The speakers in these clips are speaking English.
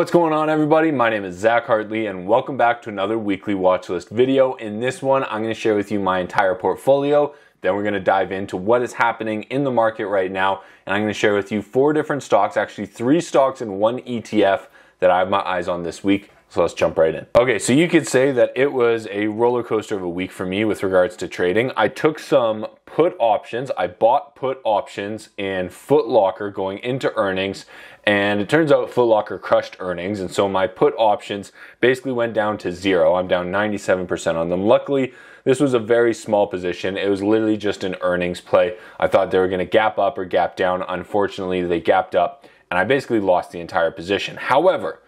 What's going on everybody? My name is Zac Hartley and welcome back to another weekly watch list video. In this one, I'm going to share with you my entire portfolio. Then we're going to dive into what is happening in the market right now. And I'm going to share with you four different stocks, actually three stocks and one ETF that I have my eyes on this week. So let's jump right in. Okay, so you could say that it was a roller coaster of a week for me with regards to trading. I took some put options. I bought put options in Footlocker going into earnings, and it turns out Footlocker crushed earnings, and so my put options basically went down to zero. I'm down 97% on them. Luckily, this was a very small position. It was literally just an earnings play. I thought they were going to gap up or gap down. Unfortunately, they gapped up, and I basically lost the entire position. However,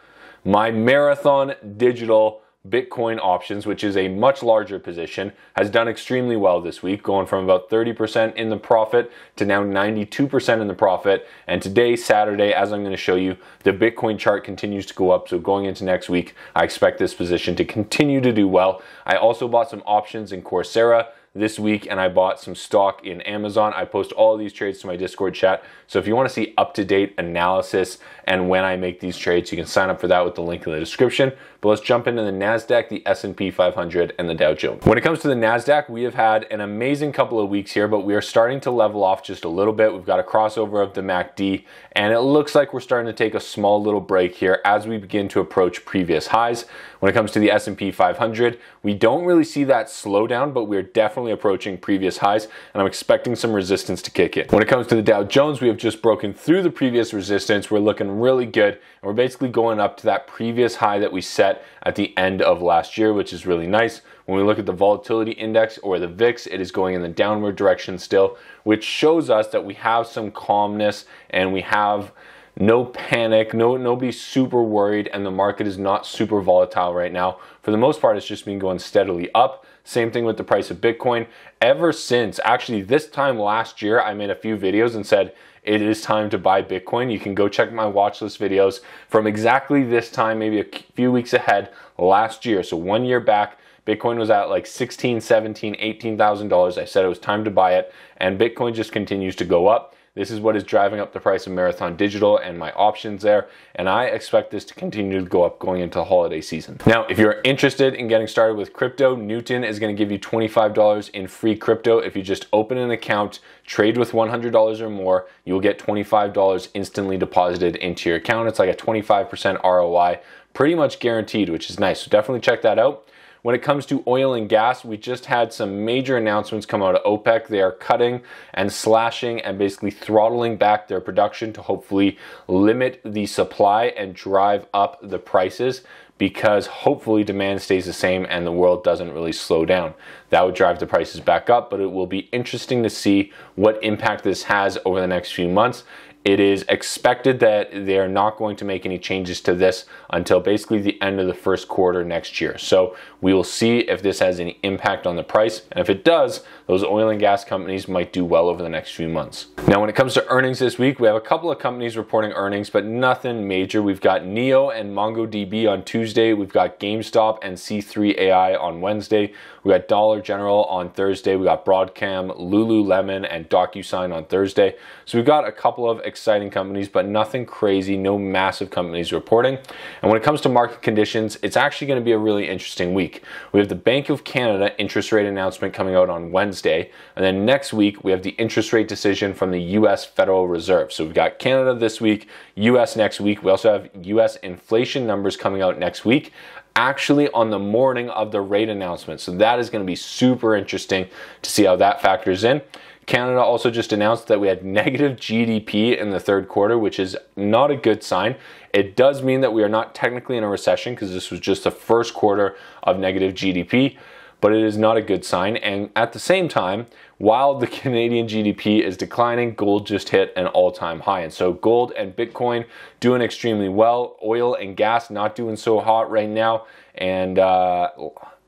my Marathon Digital Bitcoin options, which is a much larger position, has done extremely well this week, going from about 30% in the profit to now 92% in the profit. And today, Saturday, as I'm going to show you, the Bitcoin chart continues to go up. So going into next week, I expect this position to continue to do well. I also bought some options in Coursera this week and I bought some stock in Amazon. I post all these trades to my Discord chat. So if you want to see up to date analysis and when I make these trades, you can sign up for that with the link in the description. But let's jump into the Nasdaq, the S&P 500 and the Dow Jones. When it comes to the Nasdaq, we have had an amazing couple of weeks here, but we are starting to level off just a little bit. We've got a crossover of the MACD and it looks like we're starting to take a small little break here as we begin to approach previous highs. When it comes to the S&P 500, we don't really see that slowdown, but we're definitely approaching previous highs and I'm expecting some resistance to kick in. When it comes to the Dow Jones, we have just broken through the previous resistance. We're looking really good and we're basically going up to that previous high that we set at the end of last year, which is really nice. When we look at the volatility index or the VIX, it is going in the downward direction still, which shows us that we have some calmness and we have no panic, no nobody's super worried, and the market is not super volatile right now. For the most part, it's just been going steadily up. Same thing with the price of Bitcoin. Ever since, actually, this time last year, I made a few videos and said it is time to buy Bitcoin. You can go check my watch list videos from exactly this time, maybe a few weeks ahead last year. So one year back, Bitcoin was at like 16, 17, 18,000 dollars. I said it was time to buy it, and Bitcoin just continues to go up. This is what is driving up the price of Marathon Digital and my options there. And I expect this to continue to go up going into the holiday season. Now, if you're interested in getting started with crypto, Newton is going to give you $25 in free crypto. If you just open an account, trade with $100 or more, you will get $25 instantly deposited into your account. It's like a 25% ROI, pretty much guaranteed, which is nice. So definitely check that out. When it comes to oil and gas, we just had some major announcements come out of OPEC. They are cutting and slashing and basically throttling back their production to hopefully limit the supply and drive up the prices because hopefully demand stays the same and the world doesn't really slow down. That would drive the prices back up, but it will be interesting to see what impact this has over the next few months. It is expected that they're not going to make any changes to this until basically the end of the first quarter next year. So we will see if this has any impact on the price. And if it does, those oil and gas companies might do well over the next few months. Now, when it comes to earnings this week, we have a couple of companies reporting earnings, but nothing major. We've got NIO and MongoDB on Tuesday. We've got GameStop and C3 AI on Wednesday. We got Dollar General on Thursday. We got Broadcom, Lululemon, and DocuSign on Thursday. So we've got a couple of exciting companies, but nothing crazy, no massive companies reporting. And when it comes to market conditions, it's actually going to be a really interesting week. We have the Bank of Canada interest rate announcement coming out on Wednesday, and then next week we have the interest rate decision from the US Federal Reserve. So we've got Canada this week, US next week. We also have US inflation numbers coming out next week actually on the morning of the rate announcement. So that is going to be super interesting to see how that factors in. Canada also just announced that we had negative GDP in the third quarter, which is not a good sign. It does mean that we are not technically in a recession because this was just the first quarter of negative GDP, but it is not a good sign. And at the same time, while the Canadian GDP is declining, gold just hit an all time high. And so gold and Bitcoin doing extremely well. Oil and gas not doing so hot right now. And uh,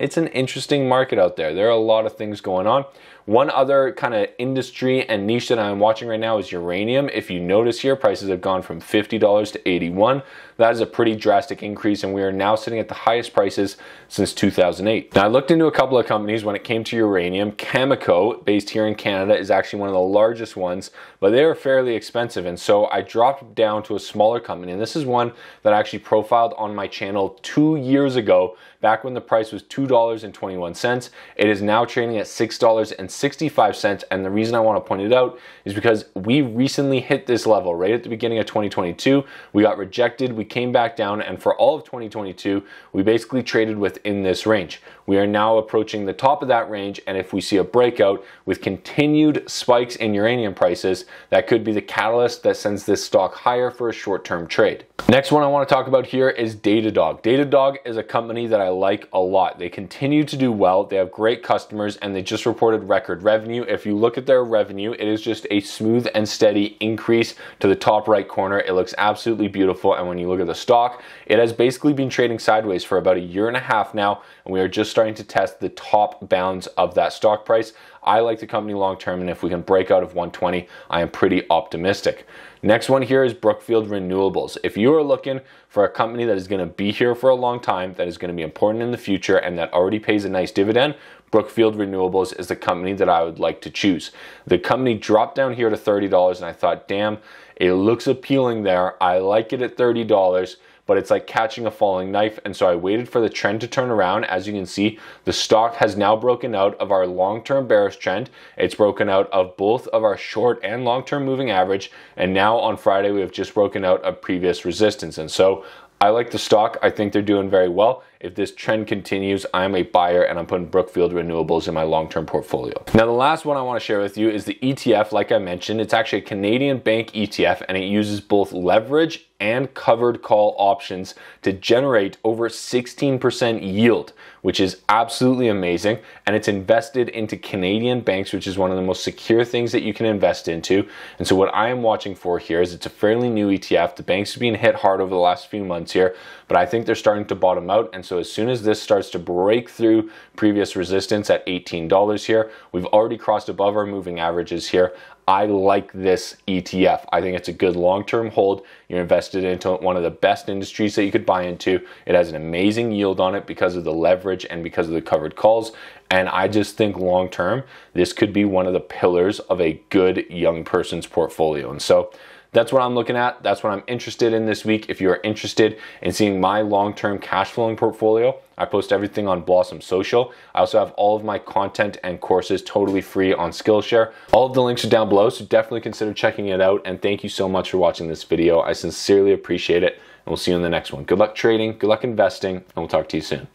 it's an interesting market out there. There are a lot of things going on. One other kind of industry and niche that I'm watching right now is uranium. If you notice here, prices have gone from $50 to 81. That is a pretty drastic increase, and we are now sitting at the highest prices since 2008. Now, I looked into a couple of companies when it came to uranium. Cameco, based here in Canada is actually one of the largest ones, but they are fairly expensive. And so I dropped down to a smaller company. And this is one that I actually profiled on my channel two years ago, back when the price was $2.21. It is now trading at $6.65. And the reason I want to point it out is because we recently hit this level right at the beginning of 2022. We got rejected, we came back down, and for all of 2022, we basically traded within this range. We are now approaching the top of that range, and if we see a breakout with continued spikes in uranium prices, that could be the catalyst that sends this stock higher for a short term trade. Next one I want to talk about here is Datadog. Datadog is a company that I like a lot. They continue to do well, they have great customers, and they just reported record revenue. If you look at their revenue, it is just a smooth and steady increase to the top right corner. It looks absolutely beautiful, and when you look at the stock, it has basically been trading sideways for about a year and a half now, and we are just starting to test the top bounds of that stock price. I like the company long term, and if we can break out of 120, I am pretty optimistic. Next one here is Brookfield Renewables. If you are looking for a company that is going to be here for a long time, that is going to be important in the future, and that already pays a nice dividend, Brookfield Renewables is the company that I would like to choose. The company dropped down here to $30, and I thought, damn, it looks appealing there. I like it at $30 but it's like catching a falling knife. And so I waited for the trend to turn around. As you can see, the stock has now broken out of our long term bearish trend. It's broken out of both of our short and long term moving average. And now on Friday, we have just broken out of previous resistance. And so I like the stock. I think they're doing very well. If this trend continues, I'm a buyer and I'm putting Brookfield Renewables in my long term portfolio. Now, the last one I want to share with you is the ETF. Like I mentioned, it's actually a Canadian bank ETF and it uses both leverage and covered call options to generate over 16% yield, which is absolutely amazing. And it's invested into Canadian banks, which is one of the most secure things that you can invest into. And so, what I am watching for here is it's a fairly new ETF. The banks have been hit hard over the last few months here, but I think they're starting to bottom out. And so, as soon as this starts to break through previous resistance at $18 here, we've already crossed above our moving averages here. I like this ETF. I think it's a good long term hold. You're invested into one of the best industries that you could buy into. It has an amazing yield on it because of the leverage and because of the covered calls. And I just think long term, this could be one of the pillars of a good young person's portfolio. And so, that's what I'm looking at. That's what I'm interested in this week. If you're interested in seeing my long term cash flowing portfolio, I post everything on Blossom Social. I also have all of my content and courses totally free on Skillshare. All of the links are down below, so definitely consider checking it out. And thank you so much for watching this video. I sincerely appreciate it. And we'll see you in the next one. Good luck trading, good luck investing, and we'll talk to you soon.